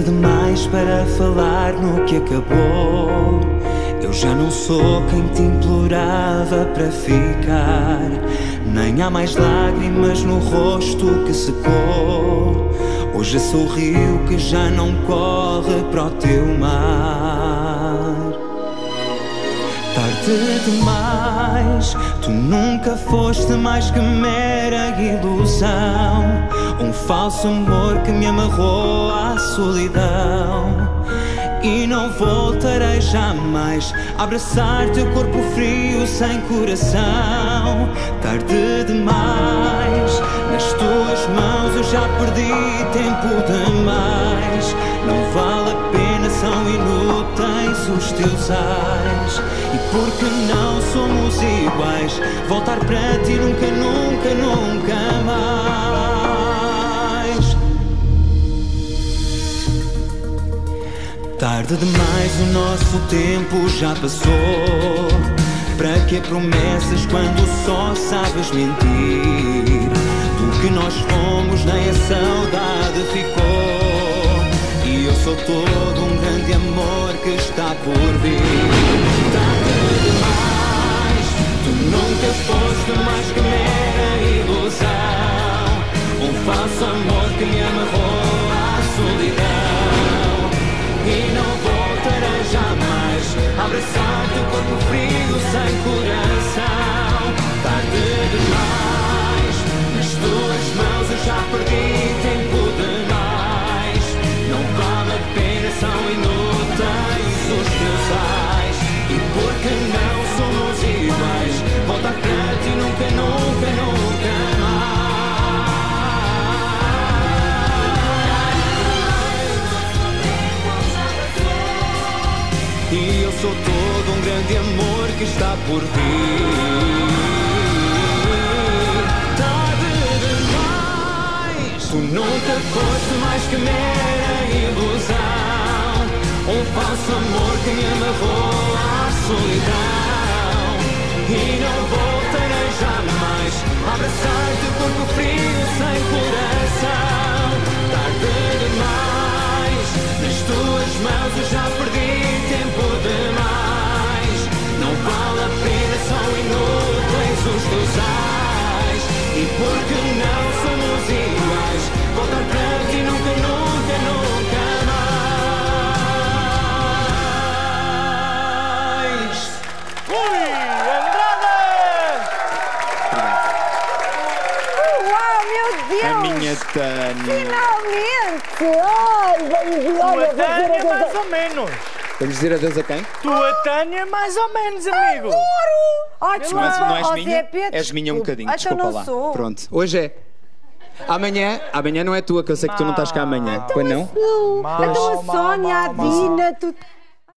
tarde demais para falar no que acabou. Eu já não sou quem te implorava para ficar. Nem há mais lágrimas no rosto que secou. Hoje sorriu que já não corre para o teu mar. Tarde demais, tu nunca foste mais que mera ilusão. Um falso amor que me amarrou à solidão. E não voltarei jamais a abraçar teu corpo frio sem coração. Tarde demais, nas tuas mãos eu já perdi tempo demais. Não vale a pena, são inúteis os teus ais. E porque não somos iguais, voltar para ti nunca, nunca, nunca mais. Tarde demais, o nosso tempo já passou. Para que promessas quando só sabes mentir? Do que nós fomos, nem a saudade ficou. E eu sou todo um que está por vir. Tarde demais, tu nunca foste mais que mera ilusão. Um falso amor que me amarrou à solidão. E não voltarei jamais a abraçar teu corpo frio sem coração. Os teus. E porque não somos iguais, voltar para ti nunca, nunca, nunca mais. E eu sou todo um grande amor que está por vir. Tarde demais. Tu nunca foste mais que mera ilusão. Falso amor que me amarrou à solidão. E não voltarei jamais a abraçar teu corpo frio sem coração. Tarde demais. Nas tuas mãos eu já perdi tempo demais. Não vale a pena, são inúteis os teus ais. E porque Tânia. Finalmente! Ai, vamos vou dizer Tânia, mais ou menos. Vamos dizer adeus a quem? Tua Tânia, mais ou menos, amigo. Ai, Mas desculpa, não és minha? Zé És minha um bocadinho, então desculpa não lá. sou. Pronto, hoje é. Amanhã, amanhã não é tua, que eu sei que tu não estás cá amanhã. Pois não? Não, Mal, então a Sónia, a. Dina, tu...